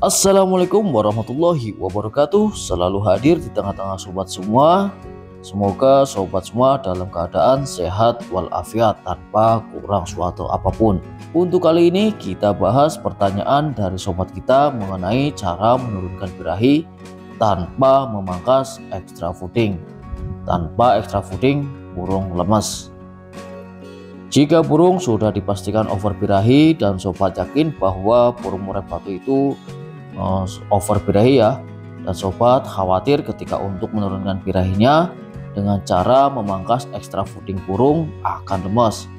Assalamualaikum warahmatullahi wabarakatuh. Selalu hadir di tengah-tengah sobat semua. Semoga sobat semua dalam keadaan sehat walafiat tanpa kurang suatu apa pun. Untuk kali ini kita bahas pertanyaan dari sobat kita mengenai cara menurunkan birahi tanpa memangkas extra fooding Tanpa extra fooding burung lemas jika burung sudah dipastikan over birahi dan sobat yakin bahwa burung murai batu itu uh, over birahi ya. Dan sobat khawatir ketika untuk menurunkan birahinya dengan cara memangkas ekstra fooding burung akan lemas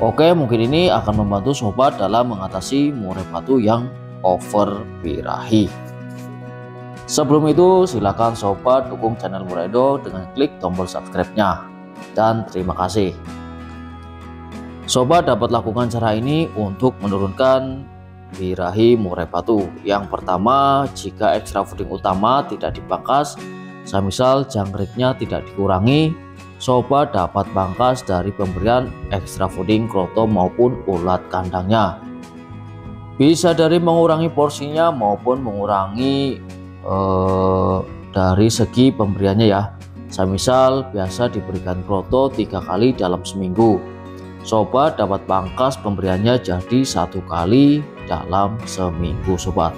oke mungkin ini akan membantu sobat dalam mengatasi murai batu yang over birahi sebelum itu silakan sobat dukung channel Muraido dengan klik tombol subscribe nya dan terima kasih. Sobat dapat lakukan cara ini untuk menurunkan birahi murai batu. Yang pertama, jika ekstra fooding utama tidak dipangkas, semisal jangkriknya tidak dikurangi, sobat dapat pangkas dari pemberian ekstra fooding kroto maupun ulat kandangnya. Bisa dari mengurangi porsinya maupun mengurangi eh, dari segi pemberiannya ya. Semisal biasa diberikan kroto tiga kali dalam seminggu sobat dapat pangkas pemberiannya jadi satu kali dalam seminggu sobat.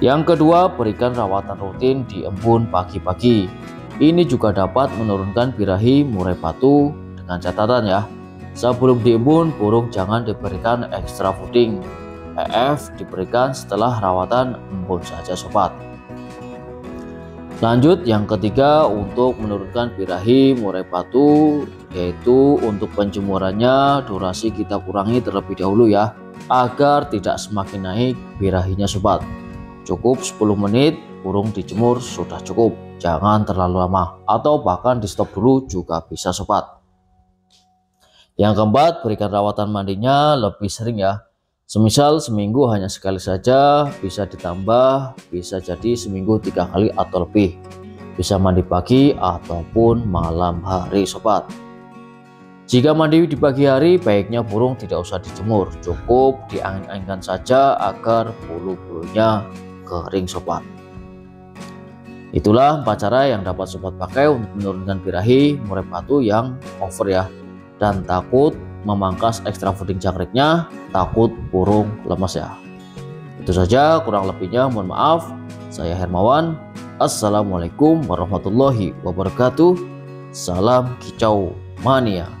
Yang kedua berikan rawatan rutin di embun pagi-pagi. Ini juga dapat menurunkan birahi murai batu dengan catatan ya. Sebelum diembun burung jangan diberikan extra fooding EF diberikan setelah rawatan embun saja sobat. Lanjut yang ketiga untuk menurunkan birahi murai batu yaitu untuk penjemurannya durasi kita kurangi terlebih dahulu ya agar tidak semakin naik birahinya sobat. Cukup 10 menit burung dijemur sudah cukup jangan terlalu lama atau bahkan di stop dulu juga bisa sobat. Yang keempat berikan rawatan mandinya lebih sering ya Semisal seminggu hanya sekali saja, bisa ditambah, bisa jadi seminggu tiga kali atau lebih. Bisa mandi pagi ataupun malam hari sobat. Jika mandi di pagi hari, baiknya burung tidak usah dijemur, cukup diangin-anginkan saja agar bulu-bulunya kering sobat. Itulah empat cara yang dapat sobat pakai untuk menurunkan birahi murai batu yang over ya. Dan takut memangkas ekstra fooding jangkriknya takut burung lemas ya. Itu saja kurang lebihnya mohon maaf. Saya Hermawan. Assalamualaikum warahmatullahi wabarakatuh. Salam kicau mania